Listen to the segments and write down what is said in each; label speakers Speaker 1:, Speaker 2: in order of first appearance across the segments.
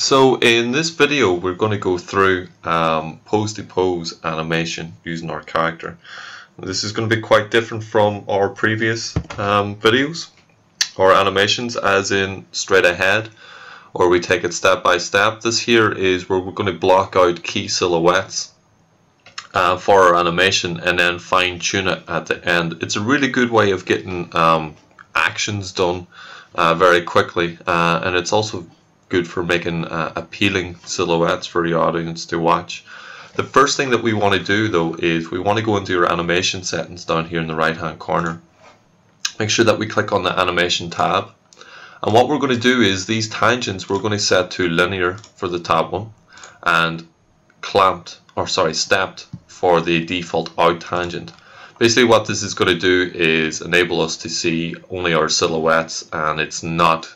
Speaker 1: So in this video we're going to go through um, pose to pose animation using our character. This is going to be quite different from our previous um, videos or animations as in straight ahead or we take it step by step. This here is where we're going to block out key silhouettes uh, for our animation and then fine tune it at the end. It's a really good way of getting um, actions done uh, very quickly uh, and it's also good for making uh, appealing silhouettes for your audience to watch. The first thing that we want to do though is we want to go into your animation settings down here in the right hand corner. Make sure that we click on the animation tab and what we're going to do is these tangents we're going to set to linear for the top one and clamped or sorry stepped for the default out tangent. Basically what this is going to do is enable us to see only our silhouettes and it's not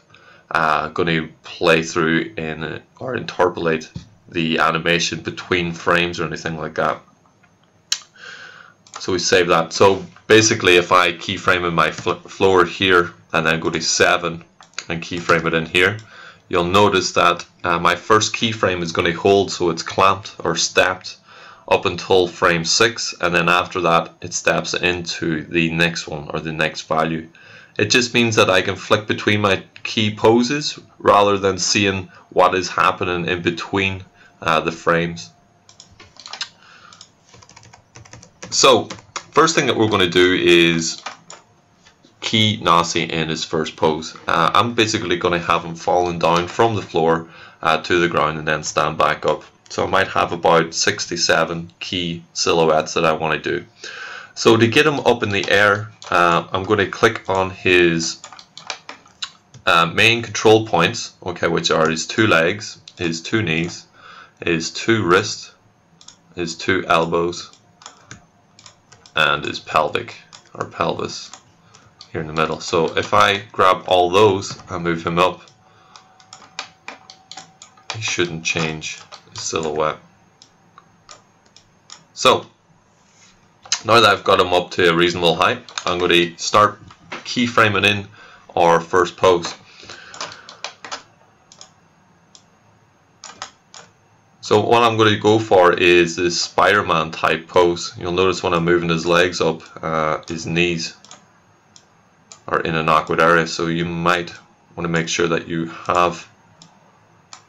Speaker 1: uh, going to play through in or interpolate the animation between frames or anything like that. So we save that. So basically if I keyframe in my floor here and then go to 7 and keyframe it in here, you'll notice that uh, my first keyframe is going to hold so it's clamped or stepped up until frame 6 and then after that it steps into the next one or the next value. It just means that I can flick between my key poses rather than seeing what is happening in between uh, the frames. So, first thing that we're going to do is key Nasi in his first pose. Uh, I'm basically going to have him falling down from the floor uh, to the ground and then stand back up. So I might have about 67 key silhouettes that I want to do. So to get him up in the air, uh, I'm going to click on his uh, main control points, okay, which are his two legs, his two knees, his two wrists, his two elbows, and his pelvic or pelvis here in the middle. So if I grab all those and move him up, he shouldn't change his silhouette. So now that I've got them up to a reasonable height, I'm going to start keyframing in our first pose. So what I'm going to go for is this Spider-Man type pose. You'll notice when I'm moving his legs up, uh, his knees are in an awkward area. So you might want to make sure that you have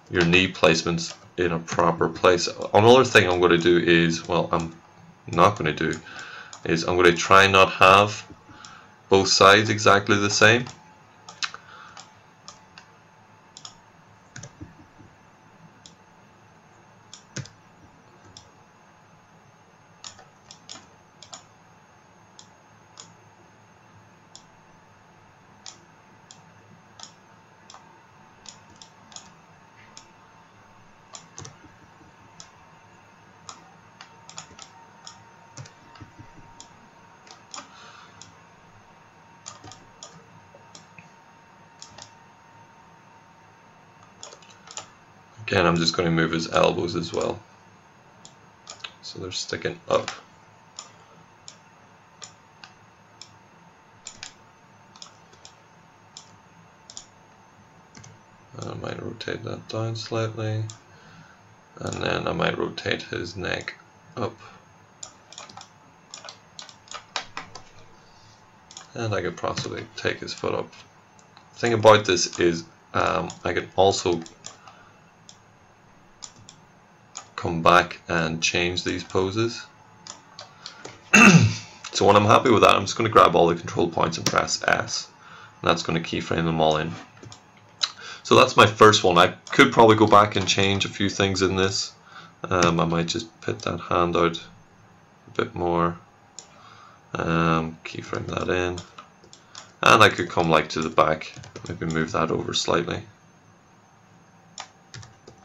Speaker 1: your knee placements in a proper place. Another thing I'm going to do is, well, I'm not going to do is I'm going to try not have both sides exactly the same Again, I'm just going to move his elbows as well. So they're sticking up. I might rotate that down slightly. And then I might rotate his neck up. And I could possibly take his foot up. The thing about this is um, I can also come back and change these poses. so when I'm happy with that, I'm just going to grab all the control points and press S. And that's going to keyframe them all in. So that's my first one. I could probably go back and change a few things in this. Um, I might just put that hand out a bit more. Um, keyframe that in. And I could come like to the back, maybe move that over slightly.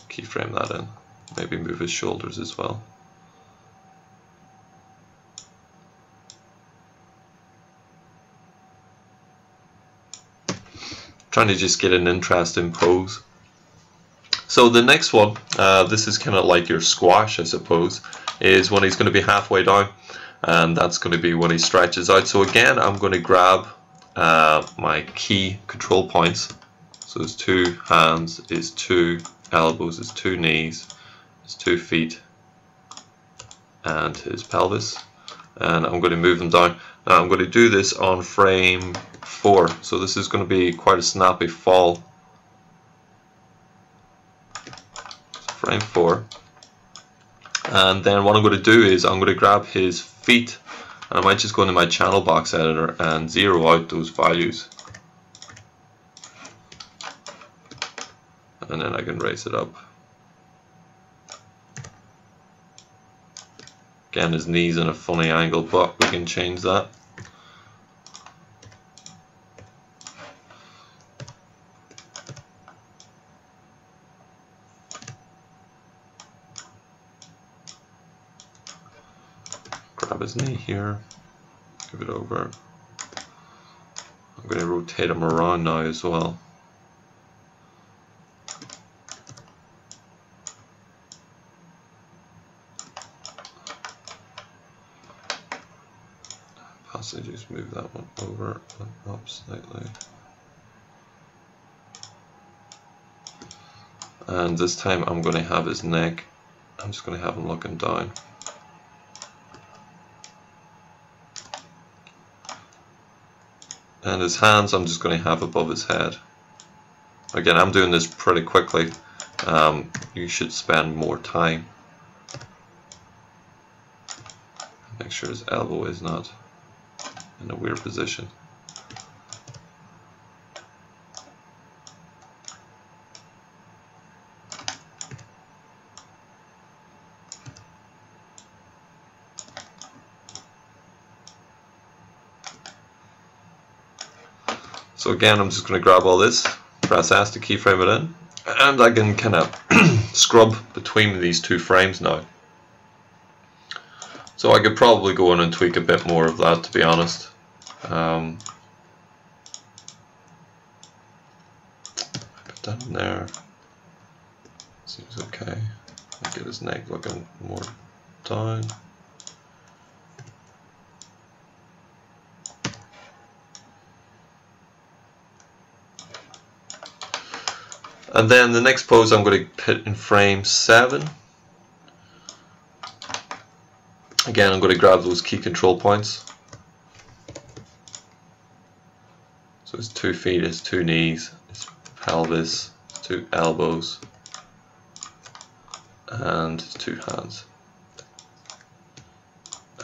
Speaker 1: Keyframe that in. Maybe move his shoulders as well. Trying to just get an interesting pose. So the next one, uh, this is kind of like your squash I suppose, is when he's going to be halfway down and that's going to be when he stretches out. So again I'm going to grab uh, my key control points. So his two hands, his two elbows, his two knees, his two feet, and his pelvis. And I'm going to move them down. Now I'm going to do this on frame 4, so this is going to be quite a snappy fall. Frame 4. And then what I'm going to do is I'm going to grab his feet and I might just go into my channel box editor and zero out those values. And then I can raise it up. Again, his knees in a funny angle, but we can change that. Grab his knee here, give it over. I'm going to rotate him around now as well. Possibly just move that one over and up slightly. And this time I'm going to have his neck, I'm just going to have him looking down. And his hands I'm just going to have above his head. Again, I'm doing this pretty quickly. Um, you should spend more time. Make sure his elbow is not in a weird position. So again, I'm just going to grab all this, press S to keyframe it in, and I can kind of scrub between these two frames now. So I could probably go in and tweak a bit more of that to be honest. Um, put that in there. Seems okay. I'll get his neck looking more down. And then the next pose I'm going to put in frame 7. Again, I'm going to grab those key control points. So it's two feet, it's two knees, it's pelvis, two elbows, and two hands.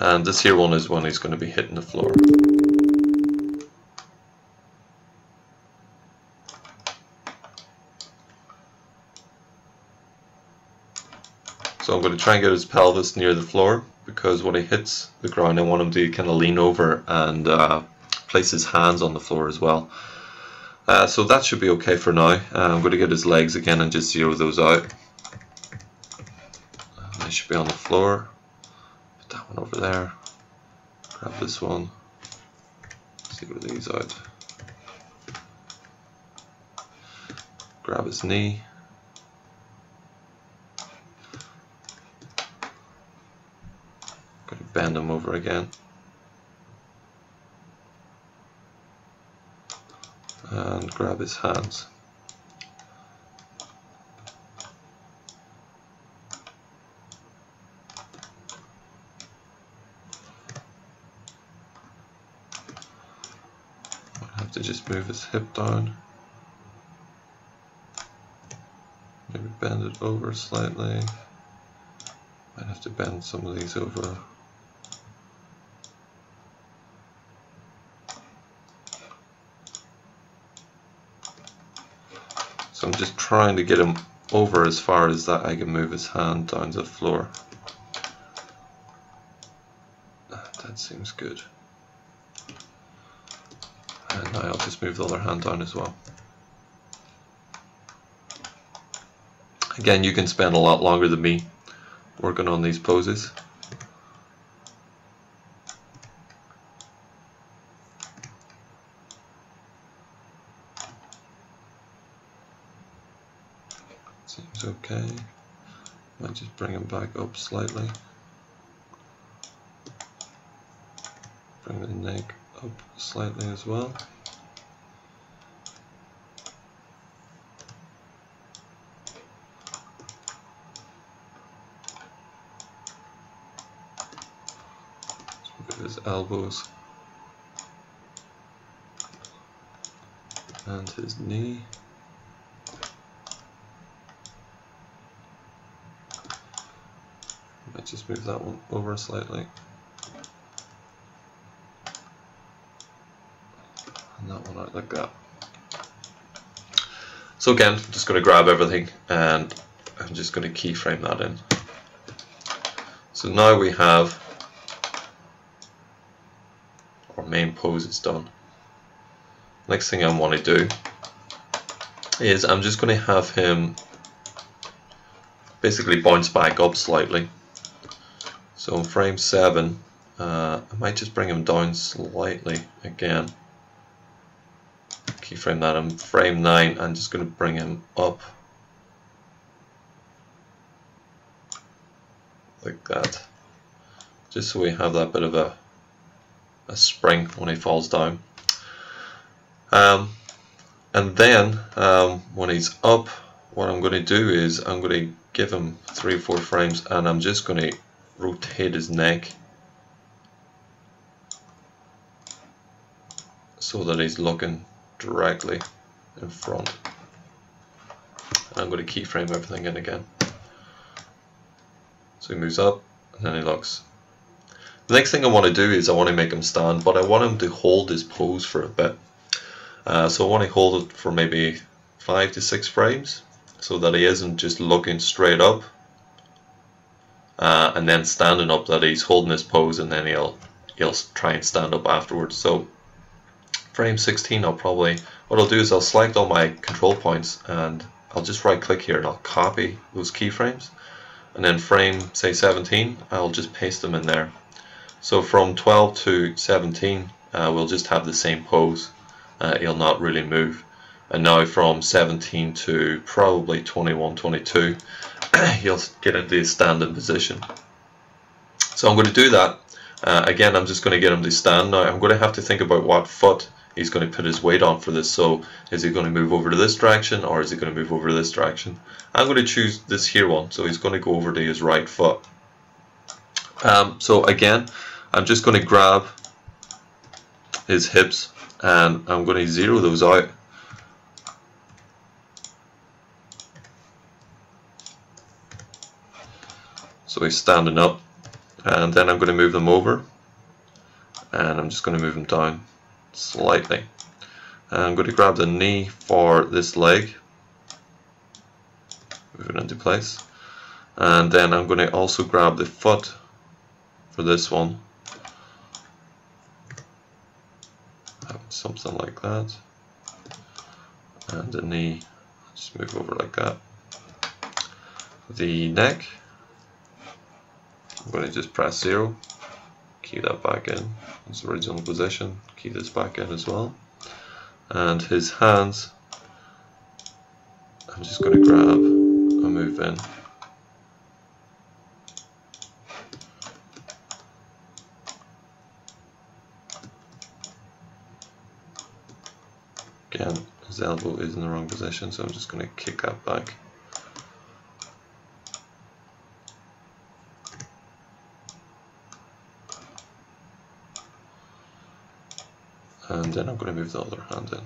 Speaker 1: And this here one is when he's going to be hitting the floor. So I'm going to try and get his pelvis near the floor because when he hits the ground I want him to kind of lean over and uh, place his hands on the floor as well. Uh, so that should be okay for now. Uh, I'm going to get his legs again and just zero those out. they should be on the floor. Put that one over there. Grab this one. Zero these out. Grab his knee. Going to bend them over again. And grab his hands. I have to just move his hip down. Maybe bend it over slightly. Might have to bend some of these over I'm just trying to get him over as far as that I can move his hand down to the floor. That seems good. And now I'll just move the other hand down as well. Again, you can spend a lot longer than me working on these poses. okay. Might just bring them back up slightly. Bring the neck up slightly as well. Look at his elbows and his knee. Just move that one over slightly. And that one out like that. So again, I'm just going to grab everything and I'm just going to keyframe that in. So now we have our main pose is done. Next thing I want to do is I'm just going to have him basically bounce back up slightly. So in frame 7, uh, I might just bring him down slightly again. Keyframe that in frame 9 I'm just going to bring him up. Like that. Just so we have that bit of a, a spring when he falls down. Um, and then um, when he's up what I'm going to do is I'm going to give him 3 or 4 frames and I'm just going to rotate his neck so that he's looking directly in front. I'm going to keyframe everything in again. So he moves up and then he looks. The next thing I want to do is I want to make him stand, but I want him to hold his pose for a bit. Uh, so I want to hold it for maybe five to six frames so that he isn't just looking straight up uh, and then standing up that he's holding his pose and then he'll he'll try and stand up afterwards. So frame 16 I'll probably, what I'll do is I'll select all my control points and I'll just right click here and I'll copy those keyframes and then frame say 17 I'll just paste them in there. So from 12 to 17 uh, we'll just have the same pose, uh, he'll not really move. And now from 17 to probably 21, 22 he'll get into his standing position. So I'm going to do that. Uh, again, I'm just going to get him to stand. Now I'm going to have to think about what foot he's going to put his weight on for this. So is he going to move over to this direction or is he going to move over to this direction? I'm going to choose this here one. So he's going to go over to his right foot. Um, so again, I'm just going to grab his hips and I'm going to zero those out. So he's standing up and then I'm going to move them over and I'm just going to move them down slightly. I'm going to grab the knee for this leg, move it into place, and then I'm going to also grab the foot for this one, um, something like that, and the knee, just move over like that. The neck, I'm going to just press zero key that back in its original position, key this back in as well. And his hands, I'm just going to grab and move in. Again, his elbow is in the wrong position, so I'm just going to kick that back. And then I'm going to move the other hand in.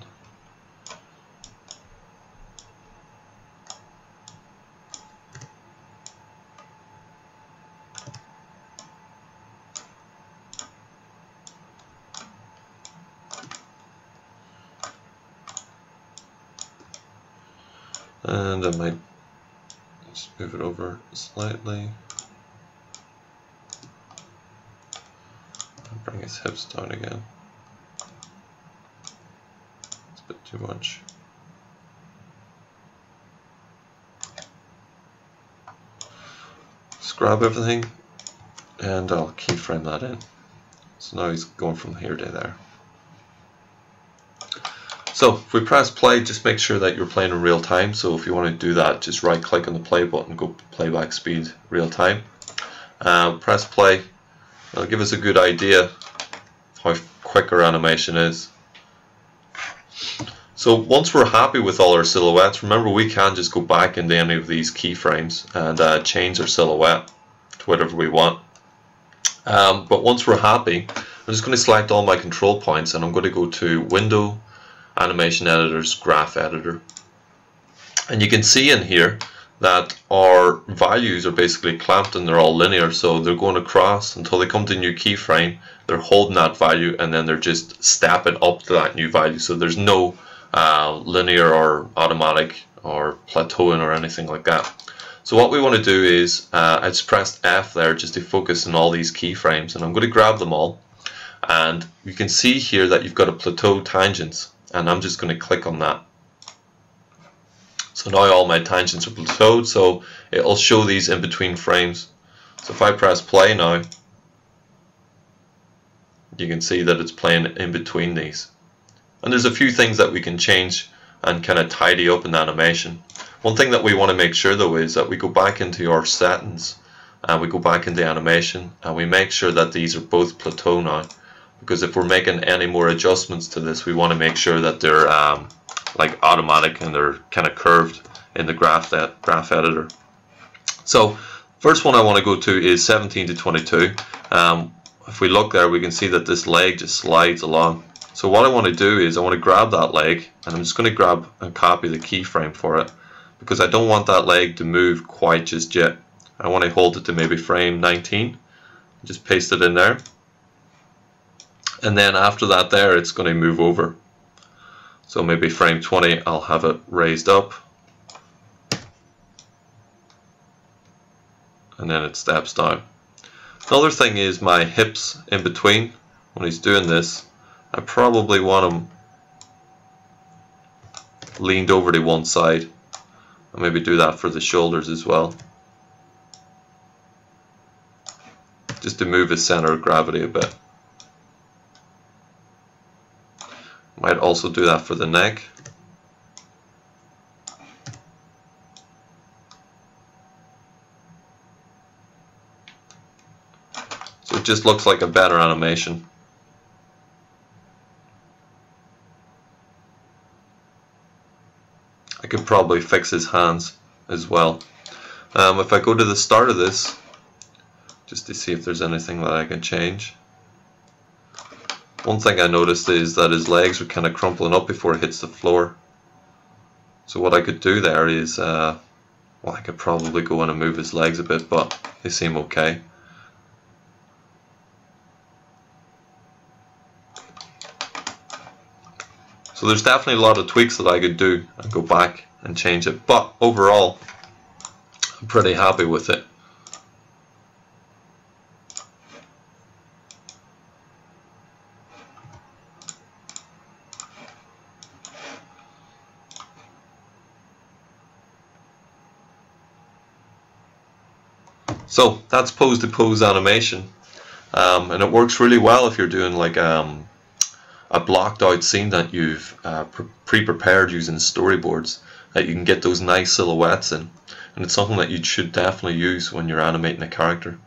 Speaker 1: And I might just move it over slightly. And bring his hips down again. Too much. Scrub everything and I'll keyframe that in. So now he's going from here to there. So if we press play, just make sure that you're playing in real time. So if you want to do that, just right click on the play button, go playback speed real time. Uh, press play. It'll give us a good idea how quick our animation is. So once we're happy with all our silhouettes, remember we can just go back into any of these keyframes and uh, change our silhouette to whatever we want. Um, but once we're happy, I'm just going to select all my control points and I'm going to go to Window, Animation Editors, Graph Editor. And you can see in here that our values are basically clamped and they're all linear so they're going across until they come to a new keyframe they're holding that value and then they're just stepping up to that new value so there's no uh, linear or automatic or plateauing or anything like that so what we want to do is uh, I just pressed F there just to focus on all these keyframes and I'm going to grab them all and you can see here that you've got a plateau tangents and I'm just going to click on that so now all my tangents are plateaued, so it'll show these in between frames. So if I press play now, you can see that it's playing in between these. And there's a few things that we can change and kind of tidy up in the animation. One thing that we want to make sure though is that we go back into our settings and we go back into animation and we make sure that these are both plateau now because if we're making any more adjustments to this we want to make sure that they're um, like automatic and they're kind of curved in the graph that graph editor. So first one I want to go to is 17 to 22. Um, if we look there we can see that this leg just slides along. So what I want to do is I want to grab that leg and I'm just going to grab and copy the keyframe for it because I don't want that leg to move quite just yet. I want to hold it to maybe frame 19. Just paste it in there. And then after that there it's going to move over. So maybe frame 20, I'll have it raised up. And then it steps down. Another thing is my hips in between. When he's doing this, I probably want them leaned over to one side. I'll maybe do that for the shoulders as well. Just to move his center of gravity a bit. Might also do that for the neck. So it just looks like a better animation. I could probably fix his hands as well. Um, if I go to the start of this, just to see if there's anything that I can change. One thing I noticed is that his legs were kind of crumpling up before it hits the floor. So what I could do there is, uh, well I could probably go in and move his legs a bit, but they seem okay. There's definitely a lot of tweaks that I could do. And go back and change it, but overall I'm pretty happy with it. So that's pose to pose animation. Um, and it works really well if you're doing like um, a blocked out scene that you've uh, pre-prepared using storyboards that you can get those nice silhouettes in and it's something that you should definitely use when you're animating a character.